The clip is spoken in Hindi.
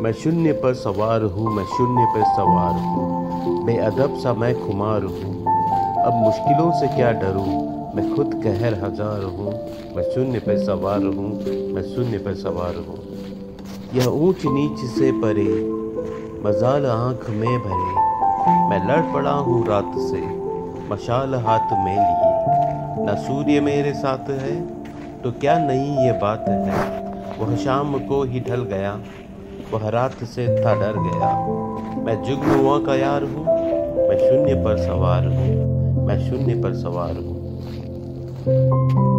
मैं शून्य पर सवार हूँ, मैं शून्य पर सवार हूँ। बेअदब सा मैं खुमार हूँ। अब मुश्किलों से क्या डरूँ? मैं खुद कहर हज़ार हूँ। मैं शून्य पर सवार हूँ, मैं शून्य पर सवार हूँ। यह ऊंच नीच से परे, मजाल आँख में भरे। मैं लड़ पड़ा हूँ रात से, मशाल हाथ में लिए। न सूर्य मेरे साथ है तो क्या नहीं ये बात है? वह शाम को ही ढल गया। वह रात से था डर गया। मैं जुगनुआ का यार हूँ, मैं शून्य पर सवार हूँ, मैं शून्य पर सवार हूँ।